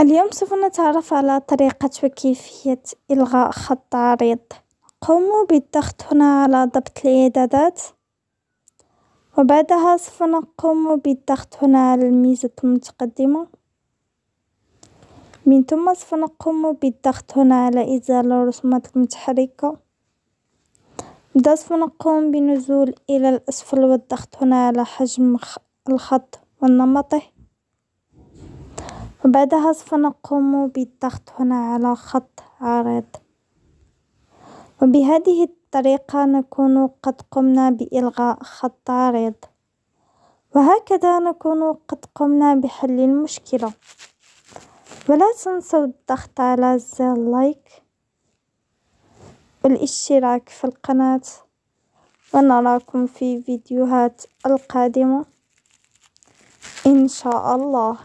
اليوم سوف نتعرف على طريقة وكيفية إلغاء خط عريض. قوموا بالضغط هنا على ضبط الإعدادات. وبعدها سوف نقوم بالضغط هنا على الميزة المتقدمة. من ثم سوف نقوم بالضغط هنا على إزالة الرسومات المتحركة. سوف نقوم بالنزول إلى الأسفل والضغط هنا على حجم الخط ونمطه وبعدها سوف نقوم بالضغط هنا على خط عريض. وبهذه الطريقة نكون قد قمنا بإلغاء خط عريض. وهكذا نكون قد قمنا بحل المشكلة. ولا تنسوا الضغط على زر لايك والاشتراك في القناة. ونراكم في فيديوهات القادمة إن شاء الله.